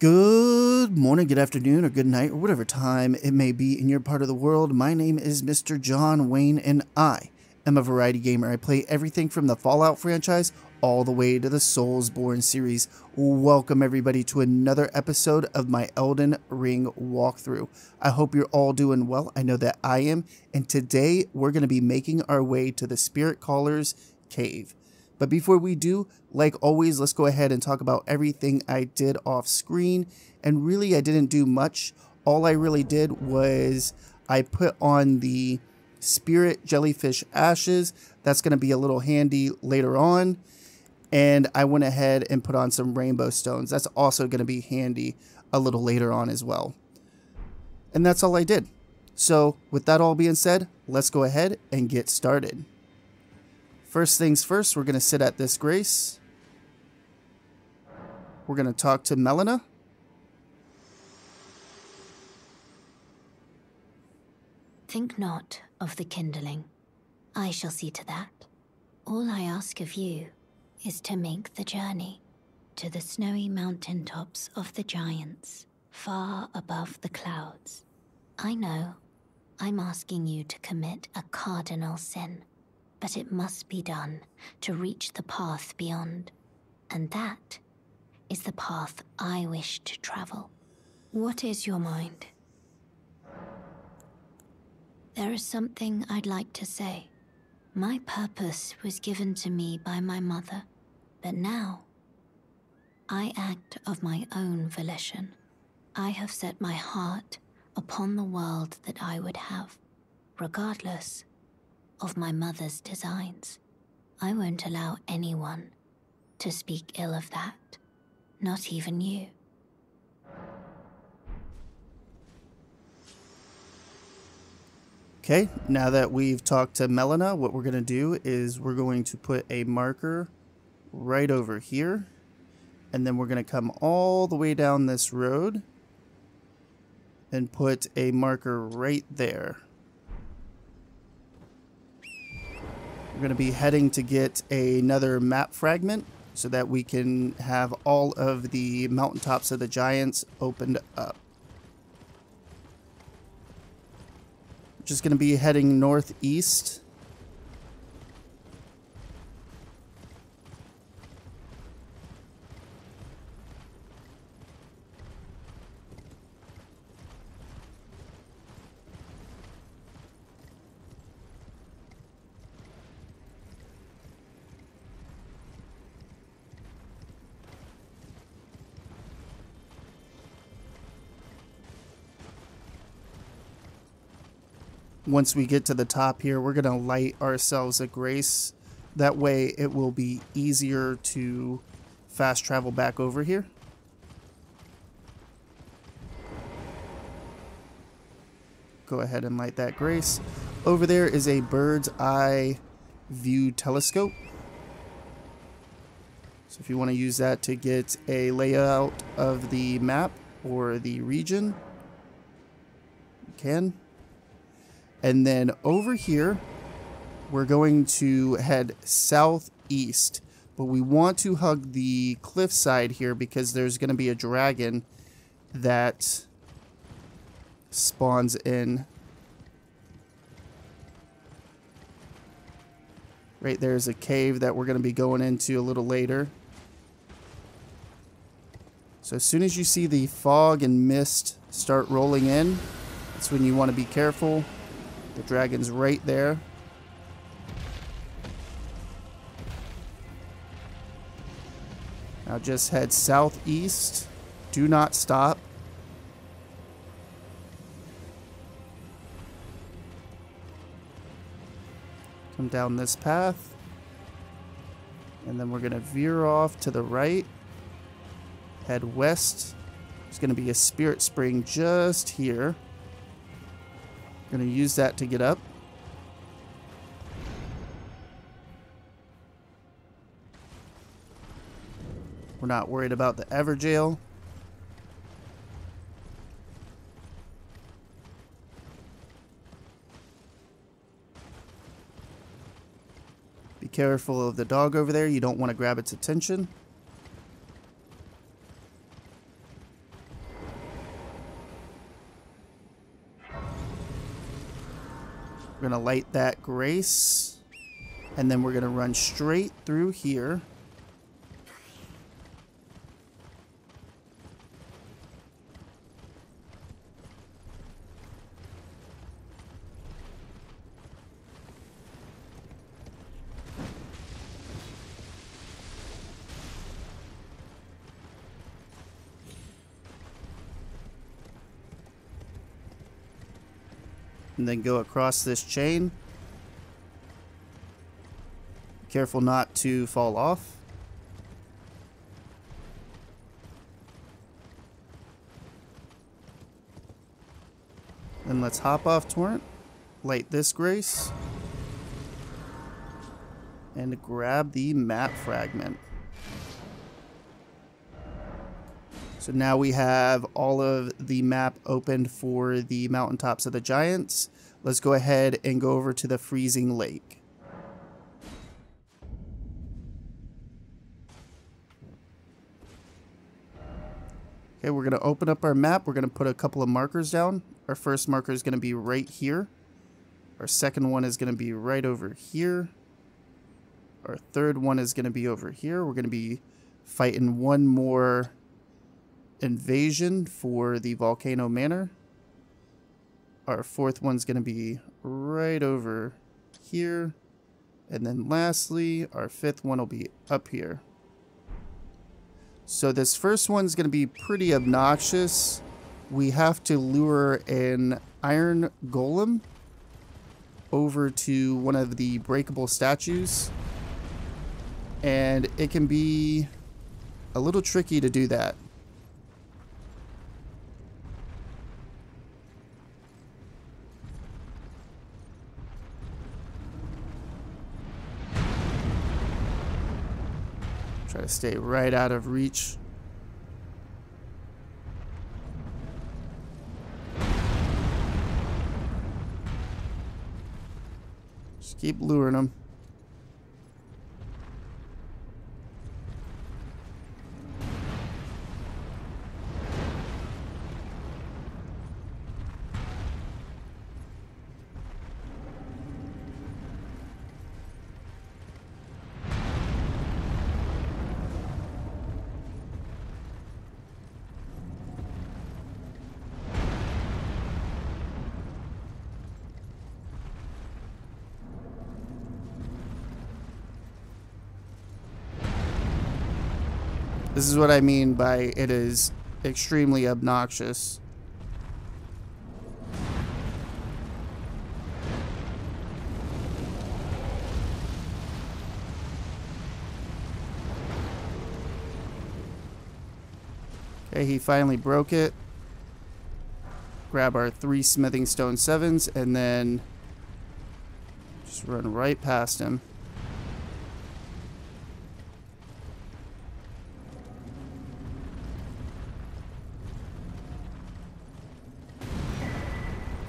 Good morning, good afternoon, or good night, or whatever time it may be in your part of the world. My name is Mr. John Wayne, and I am a variety gamer. I play everything from the Fallout franchise all the way to the Soulsborne series. Welcome, everybody, to another episode of my Elden Ring walkthrough. I hope you're all doing well. I know that I am, and today we're going to be making our way to the Spirit Caller's Cave. But before we do, like always, let's go ahead and talk about everything I did off screen. And really, I didn't do much. All I really did was I put on the Spirit Jellyfish Ashes. That's going to be a little handy later on. And I went ahead and put on some Rainbow Stones. That's also going to be handy a little later on as well. And that's all I did. So with that all being said, let's go ahead and get started. First things first, we're going to sit at this grace. We're going to talk to Melina. Think not of the kindling. I shall see to that. All I ask of you is to make the journey to the snowy mountain tops of the giants, far above the clouds. I know I'm asking you to commit a cardinal sin, but it must be done to reach the path beyond. And that is the path I wish to travel. What is your mind? There is something I'd like to say. My purpose was given to me by my mother, but now I act of my own volition. I have set my heart upon the world that I would have, regardless of my mother's designs. I won't allow anyone to speak ill of that, not even you. Okay, now that we've talked to Melina, what we're going to do is we're going to put a marker right over here. And then we're going to come all the way down this road and put a marker right there. We're going to be heading to get another map fragment so that we can have all of the mountaintops of the giants opened up. Just going to be heading northeast. Once we get to the top here, we're going to light ourselves a grace. That way it will be easier to fast travel back over here. Go ahead and light that grace. Over there is a bird's eye view telescope. So if you want to use that to get a layout of the map or the region, you can. And then over here, we're going to head southeast. But we want to hug the cliffside here because there's going to be a dragon that spawns in. Right there's a cave that we're going to be going into a little later. So as soon as you see the fog and mist start rolling in, that's when you want to be careful. The dragon's right there. Now just head southeast. Do not stop. Come down this path. And then we're going to veer off to the right. Head west. There's going to be a spirit spring just here. Gonna use that to get up. We're not worried about the Evergaol. Be careful of the dog over there. You don't want to grab its attention. Light that grace. And then we're going to run straight through here. Then go across this chain. Careful not to fall off. Then let's hop off Torrent, light this Grace, and grab the map fragment. So now we have all of the map opened for the mountaintops of the giants. Let's go ahead and go over to the freezing lake. Okay, we're going to open up our map. We're going to put a couple of markers down. Our first marker is going to be right here. Our second one is going to be right over here. Our third one is going to be over here. We're going to be fighting one more invasion for the Volcano Manor. Our fourth one's going to be right over here. And then lastly, our fifth one will be up here. So this first one's going to be pretty obnoxious. We have to lure an iron golem over to one of the breakable statues. And it can be a little tricky to do that. Try to stay right out of reach. Just keep luring them. Is what I mean by it is extremely obnoxious. Okay, he finally broke it. Grab our three smithing stone sevens and then just run right past him.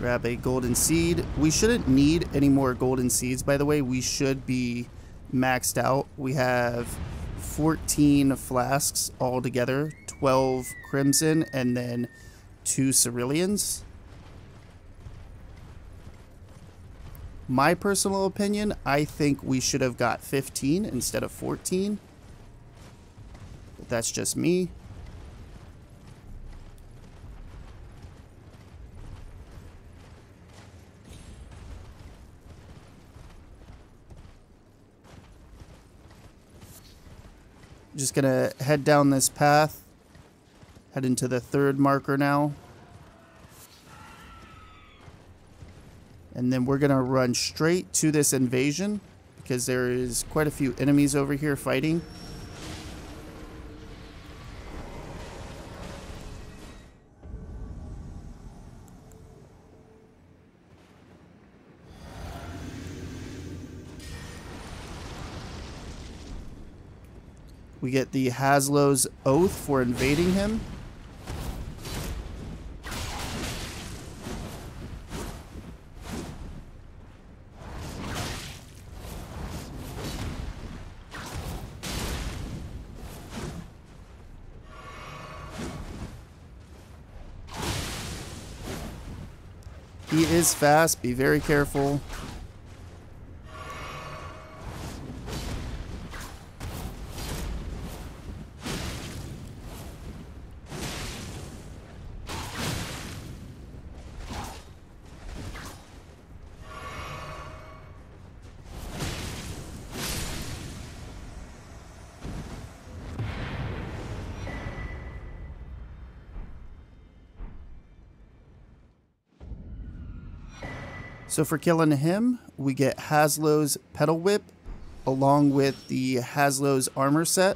Grab a golden seed. We shouldn't need any more golden seeds, by the way. We should be maxed out. We have 14 flasks all together, 12 crimson, and then two ceruleans. My personal opinion, I think we should have got 15 instead of 14. But that's just me. Just gonna head down this path. Head into the third marker now. And then we're gonna run straight to this invasion because there is quite a few enemies over here fighting. We get the Hoslow's Oath for invading him. He is fast. Be very careful. So for killing him, we get Hoslow's Petal Whip along with the Hoslow's armor set.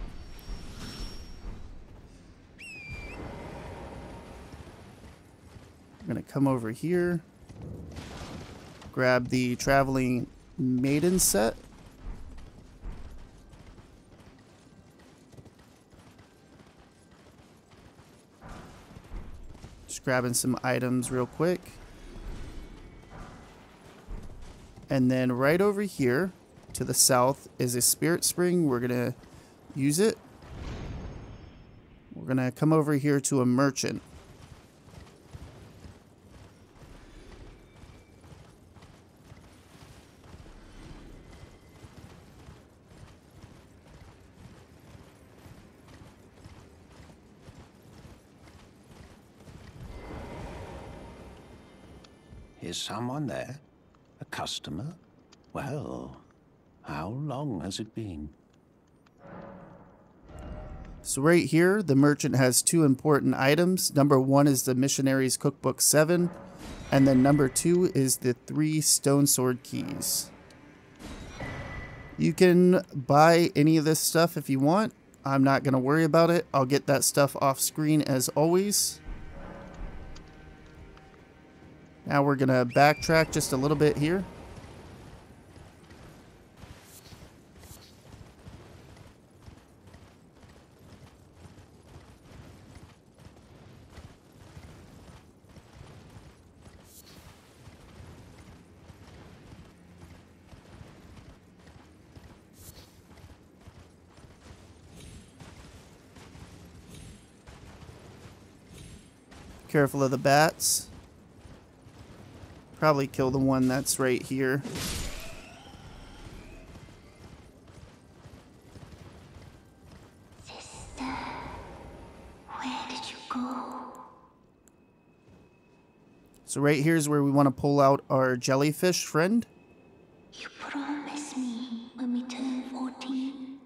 I'm going to come over here, grab the Traveling Maiden set. Just grabbing some items real quick. And then right over here to the south is a spirit spring. We're going to use it. We're going to come over here to a merchant. Is someone there? Customer? Well, how long has it been? So right here, the merchant has two important items. Number one is the Missionary's Cookbook 7, and then number two is the three Stone Sword Keys. You can buy any of this stuff if you want. I'm not going to worry about it. I'll get that stuff off screen as always. Now we're going to backtrack just a little bit here. Careful of the bats. Probably kill the one that's right here. Sister, where did you go? So right here is where we want to pull out our jellyfish friend. You promised me when we turn 14,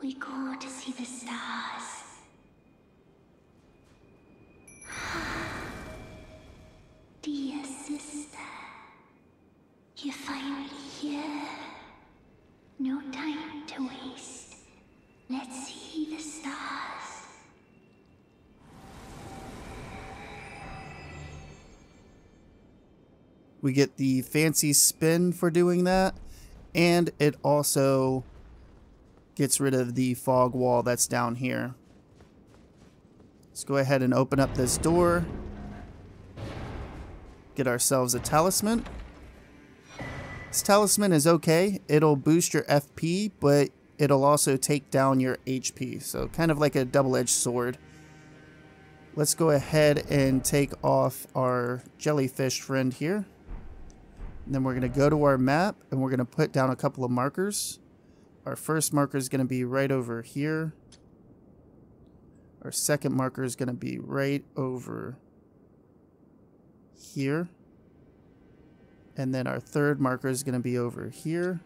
we go to see the stars. Dear sister, you're finally here. No time to waste. Let's see the stars. We get the fancy spin for doing that. And it also gets rid of the fog wall that's down here. Let's go ahead and open up this door. Get ourselves a talisman. This talisman is okay. It'll boost your FP, but it'll also take down your HP. So kind of like a double-edged sword. Let's go ahead and take off our jellyfish friend here. Then we're going to go to our map and we're going to put down a couple of markers. Our first marker is going to be right over here. Our second marker is going to be right over here. And then our third marker is going to be over here.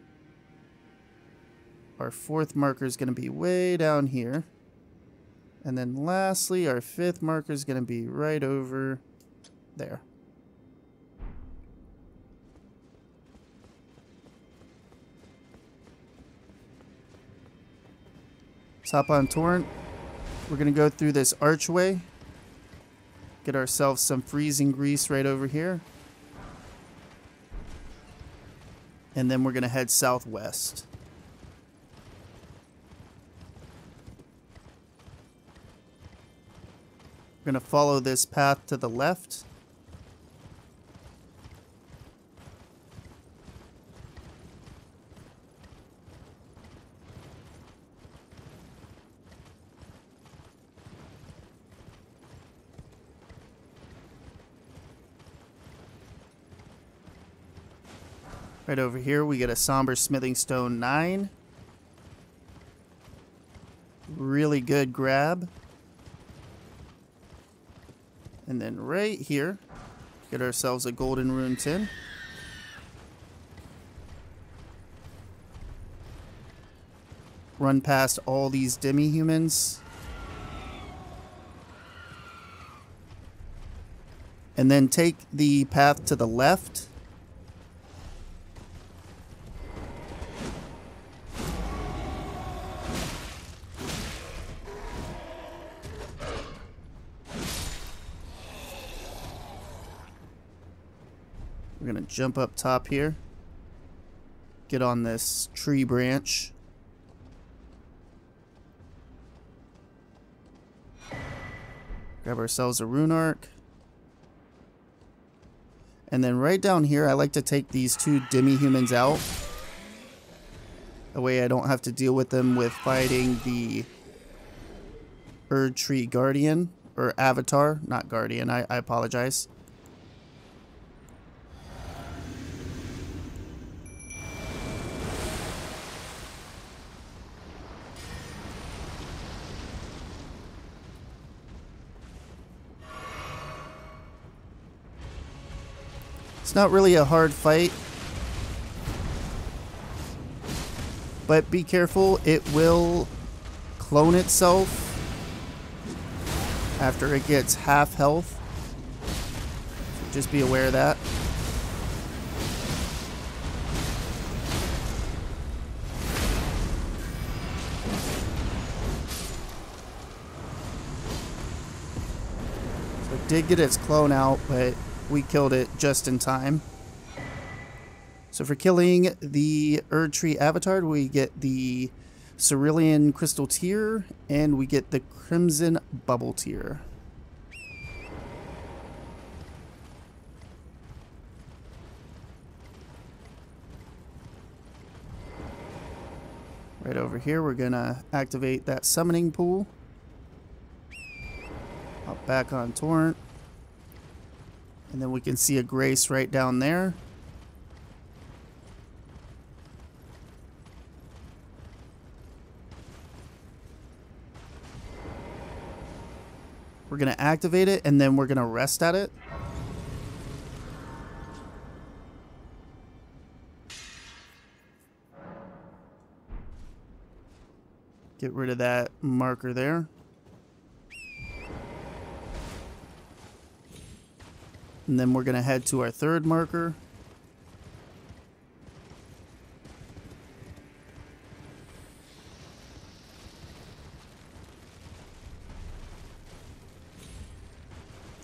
Our fourth marker is going to be way down here. And then lastly, our fifth marker is going to be right over there. Let's hop on Torrent. We're going to go through this archway. Get ourselves some freezing grease right over here. And then we're going to head southwest. We're going to follow this path to the left. Right over here, we get a Somber Smithing Stone 9. Really good grab. And then right here, get ourselves a Golden Rune 10. Run past all these demi-humans. And then take the path to the left jump up top here. Get on this tree branch. Grab ourselves a rune arc. And then right down here, I like to take these two demi-humans out. That way I don't have to deal with them with fighting the Erdtree Guardian, or Avatar, not Guardian, I, I apologize. It's not really a hard fight. But be careful, it will clone itself after it gets half health. So just be aware of that. So it did get its clone out, but we killed it just in time. So for killing the Erdtree Avatar, we get the Cerulean Crystal Tear, and we get the Crimson Bubble Tear. Right over here, we're to activate that summoning pool. Hop back on Torrent. And then we can see a Grace right down there. We're going to activate it and then we're going to rest at it. Get rid of that marker there. And then we're going to head to our third marker.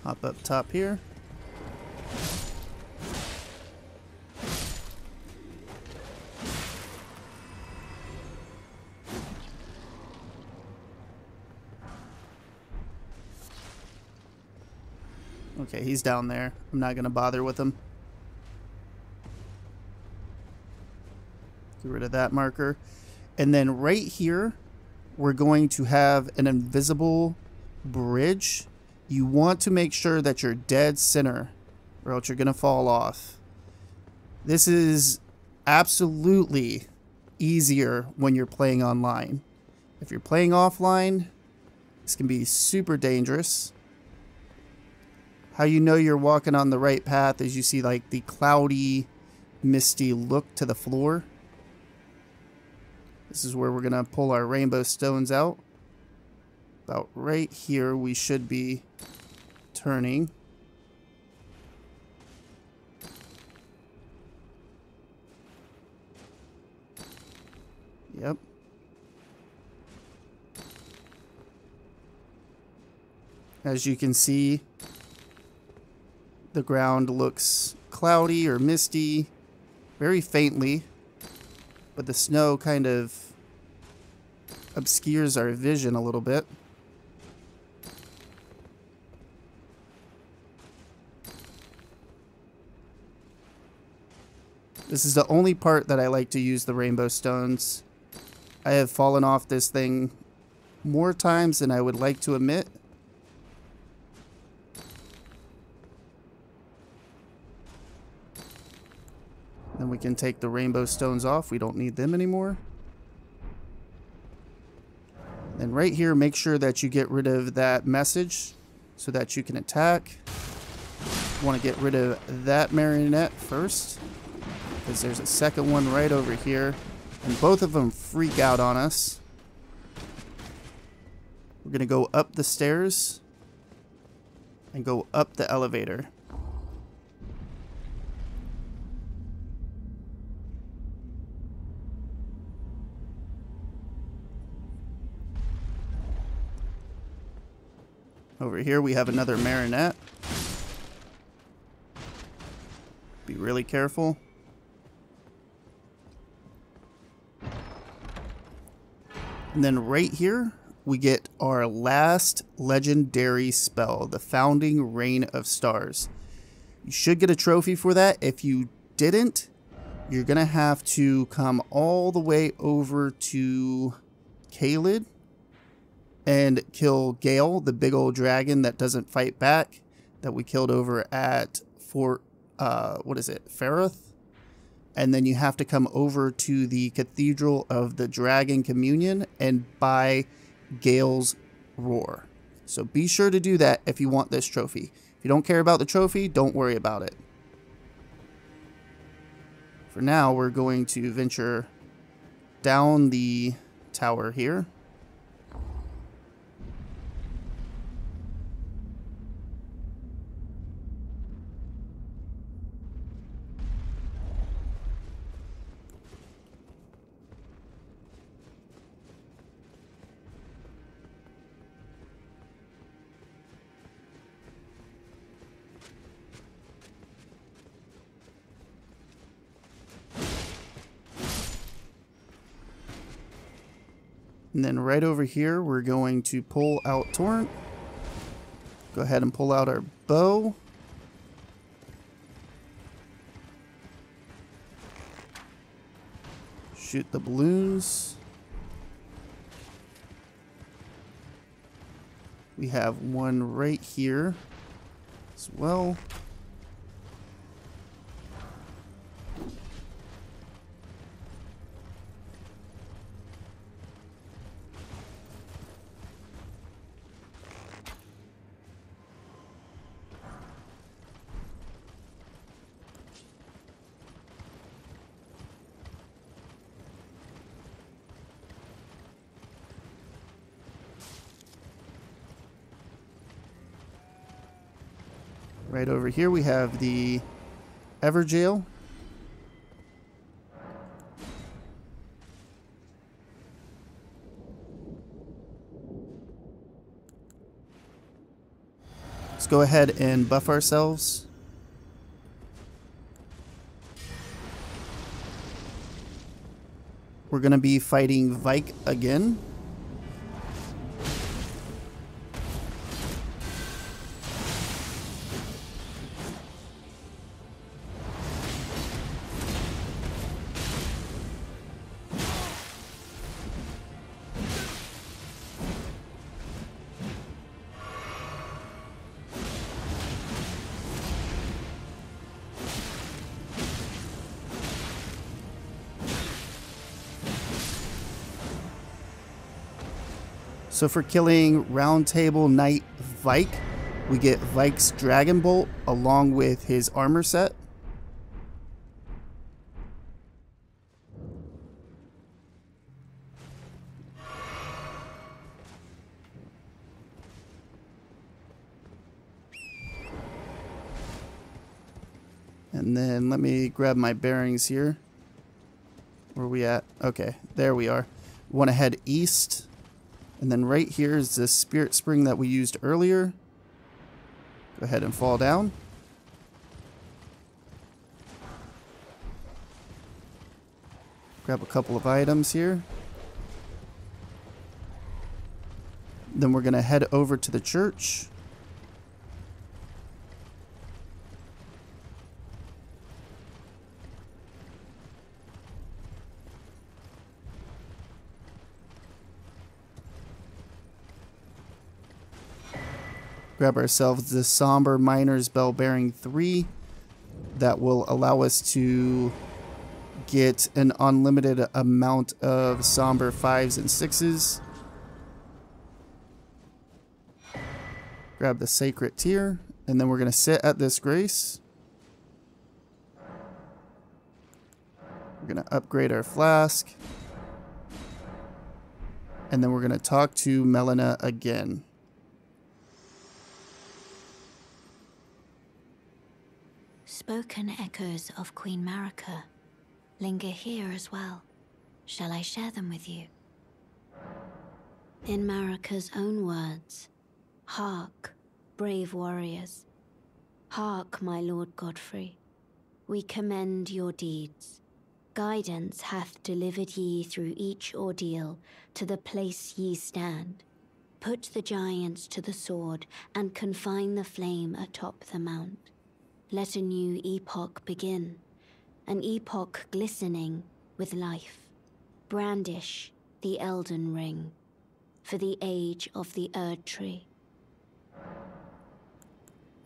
Hop up top here. He's down there. I'm not going to bother with him. Get rid of that marker. And then right here, we're going to have an invisible bridge. You want to make sure that you're dead center or else you're going to fall off. This is absolutely easier when you're playing online. If you're playing offline, this can be super dangerous. How you know you're walking on the right path is you see like the cloudy, misty look to the floor. This is where we're going to pull our rainbow stones out. About right here we should be turning. Yep. As you can see, the ground looks cloudy or misty, very faintly, but the snow kind of obscures our vision a little bit. This is the only part that I like to use the rainbow stones. I have fallen off this thing more times than I would like to admit. We can take the rainbow stones off. We don't need them anymore. Then right here, make sure that you get rid of that message so that you can attack. want to get rid of that marionette first because there's a second one right over here and both of them freak out on us. We're going to go up the stairs and go up the elevator. Over here we have another marionette. Be really careful. And then right here, we get our last legendary spell, the Founding Rain of Stars. You should get a trophy for that. If you didn't, you're going to have to come all the way over to Caelid and kill Greyoll, the big old dragon that doesn't fight back that we killed over at Fort, uh, what is it, Faroth? And then you have to come over to the Cathedral of the Dragon Communion and buy Greyoll's Roar. So be sure to do that if you want this trophy. If you don't care about the trophy, don't worry about it. For now, we're going to venture down the tower here. And then right over here, we're going to pull out Torrent. Go ahead and pull out our bow. Shoot the balloons. We have one right here as well. Right over here we have the Evergaol. Let's go ahead and buff ourselves. We're going to be fighting Vyke again. So for killing Roundtable Knight Vyke, we get Vyke's Dragon Bolt along with his armor set. And then let me grab my bearings here. Where we at? Okay, there we are. Want to head east and then right here is the spirit spring that we used earlier. Go ahead and fall down. Grab a couple of items here. Then we're going to head over to the church. Grab ourselves the Somber Miner's Bell bearing 3 that will allow us to get an unlimited amount of somber fives and sixes. Grab the sacred Tear, and then we're going to sit at this grace. We're going to upgrade our flask. And then we're going to talk to Melina again. Spoken echoes of Queen Marika linger here as well. Shall I share them with you? In Marika's own words, Hark, brave warriors. Hark, my lord Godfrey. We commend your deeds. Guidance hath delivered ye through each ordeal to the place ye stand. Put the giants to the sword and confine the flame atop the mount. Let a new epoch begin, an epoch glistening with life. Brandish the Elden Ring for the age of the Erd Tree.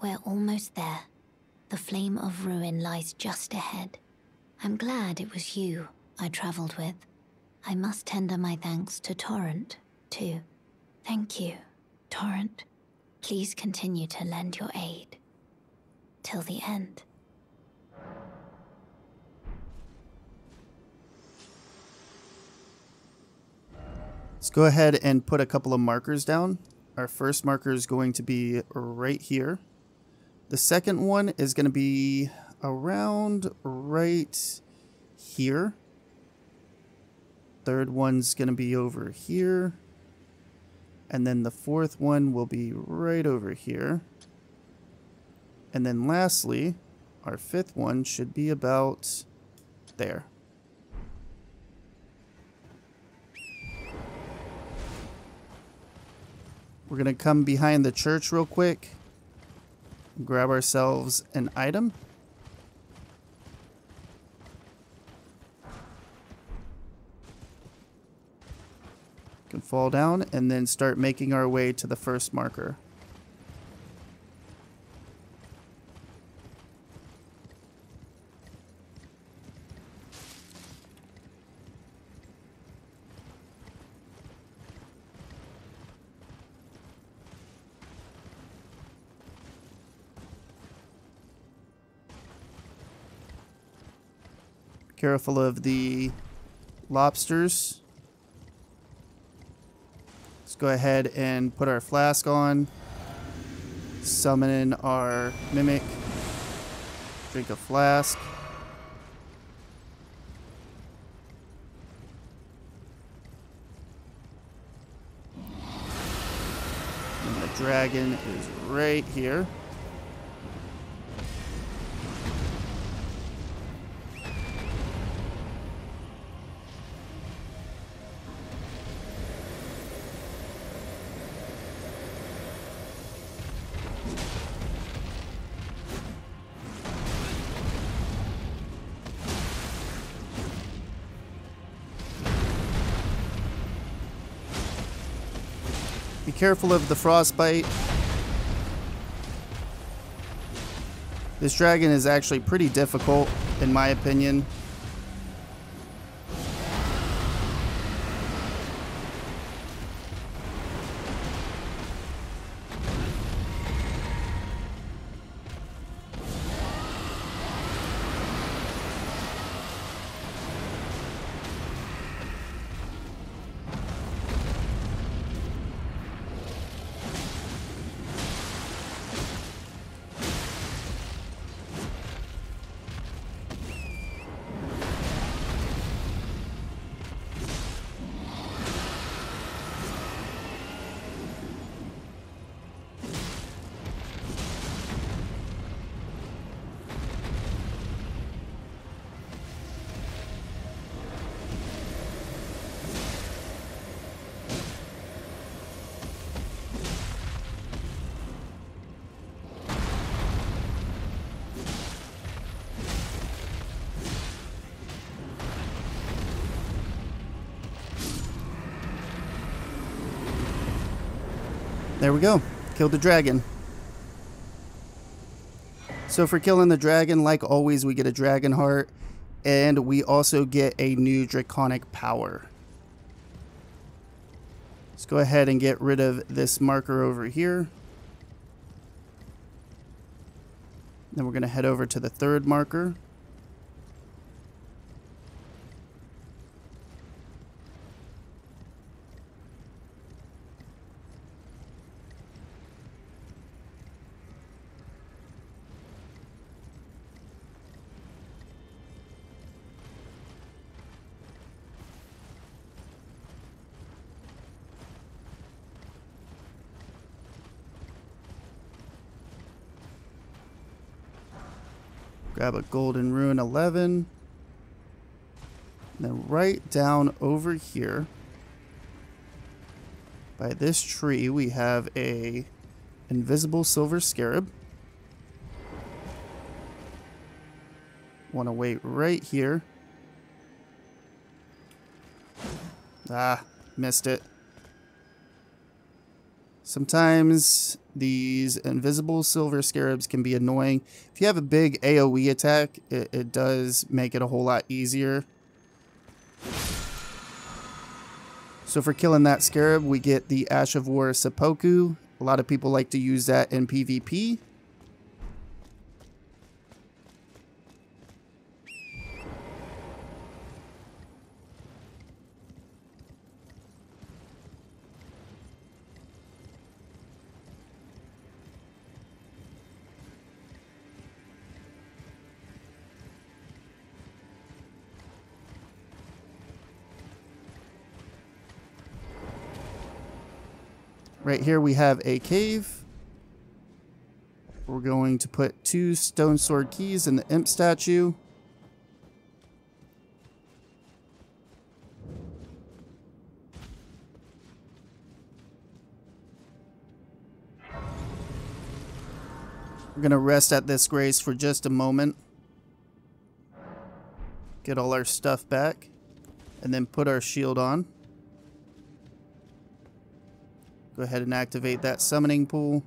We're almost there. The flame of ruin lies just ahead. I'm glad it was you I traveled with. I must tender my thanks to Torrent, too. Thank you, Torrent. Please continue to lend your aid till the end. Let's go ahead and put a couple of markers down. Our first marker is going to be right here. The second one is going to be around right here. Third one's going to be over here. And then the fourth one will be right over here. And then lastly, our fifth one should be about there. We're going to come behind the church real quick. Grab ourselves an item. Can fall down and then start making our way to the first marker. Careful of the lobsters. Let's go ahead and put our flask on. Summon in our mimic. Drink a flask. And the dragon is right here. Careful of the frostbite. This dragon is actually pretty difficult, in my opinion. There we go. Killed the dragon. So for killing the dragon, like always, we get a dragon heart. And we also get a new Draconic Power. Let's go ahead and get rid of this marker over here. Then we're going to head over to the third marker. Grab a golden rune 11. And then right down over here by this tree we have a invisible silver scarab. Want to wait right here. Ah, missed it. Sometimes these invisible silver scarabs can be annoying. If you have a big AoE attack, it, it does make it a whole lot easier. So for killing that scarab, we get the Ash of War Seppuku. A lot of people like to use that in PvP. Right here we have a cave. We're going to put two stone sword keys in the imp statue. We're going to rest at this grace for just a moment. Get all our stuff back. And then put our shield on. Go ahead and activate that summoning pool.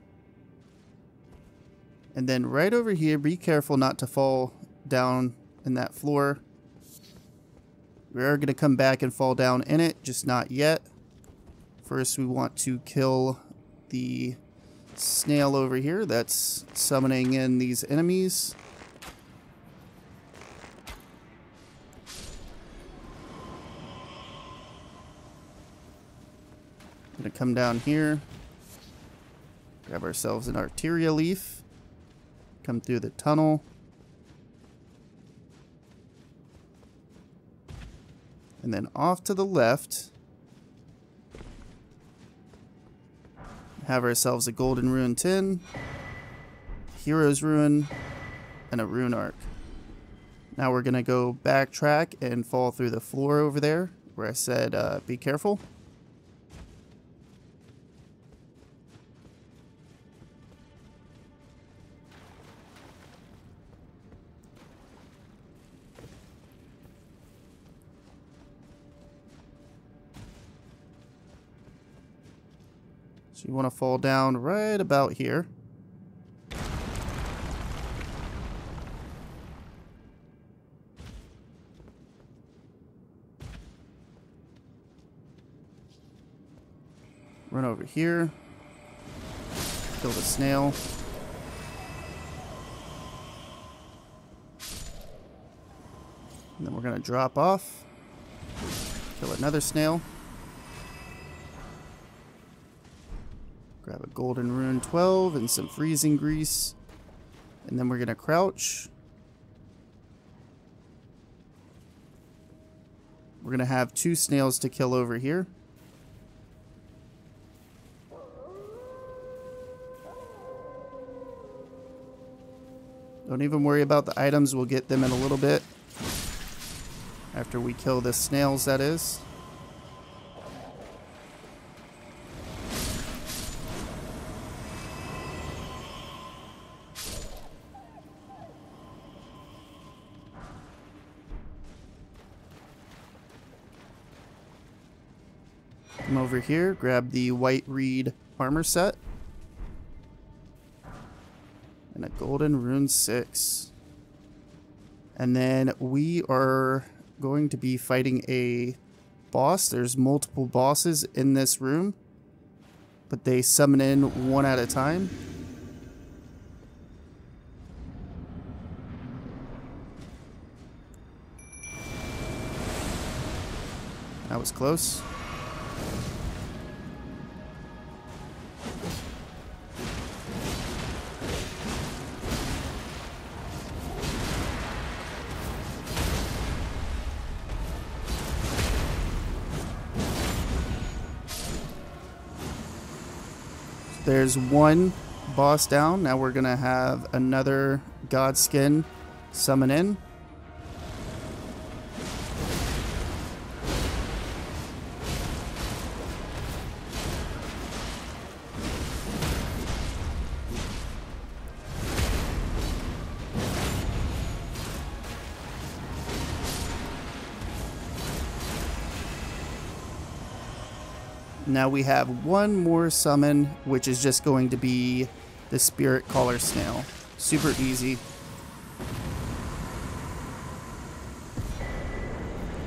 And then right over here, be careful not to fall down in that floor. We are going to come back and fall down in it, just not yet. First, we want to kill the snail over here that's summoning in these enemies. Gonna come down here, grab ourselves an arteria leaf, come through the tunnel, and then off to the left, have ourselves a golden rune tin, hero's rune, and a rune arc. Now we're gonna go backtrack and fall through the floor over there where I said uh, be careful. So you want to fall down right about here. Run over here. Kill the snail. And then we're going to drop off. Kill another snail. Grab a golden rune 12 and some freezing grease. And then we're going to crouch. We're going to have two snails to kill over here. Don't even worry about the items. We'll get them in a little bit. After we kill the snails, that is. Here, grab the white reed armor set. And a golden rune 6. And then we are going to be fighting a boss. There's multiple bosses in this room, but they summon in one at a time. That was close. There's one boss down. Now we're going to have another Godskin summon in. Now we have one more summon, which is just going to be the Spiritcaller Snail. Super easy.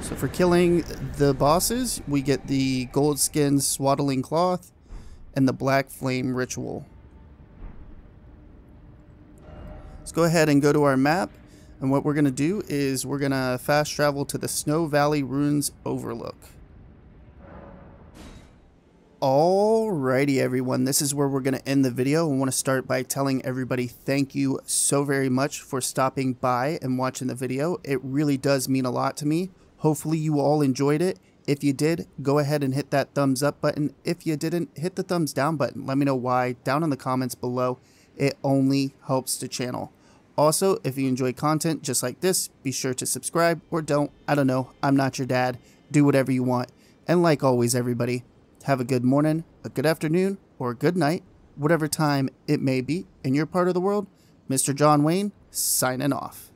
So for killing the bosses, we get the Godskin Swaddling Cloth and the Black Flame Ritual. Let's go ahead and go to our map. And what we're going to do is we're going to fast travel to the Snow Valley Ruins Overlook. Alrighty everyone, this is where we're going to end the video. I want to start by telling everybody thank you so very much for stopping by and watching the video. It really does mean a lot to me. Hopefully you all enjoyed it. If you did, go ahead and hit that thumbs up button. If you didn't, hit the thumbs down button. Let me know why down in the comments below. It only helps the channel. Also, if you enjoy content just like this, be sure to subscribe or don't. I don't know. I'm not your dad. Do whatever you want. And like always, everybody, have a good morning, a good afternoon, or a good night, whatever time it may be in your part of the world. Mr. John Wayne, signing off.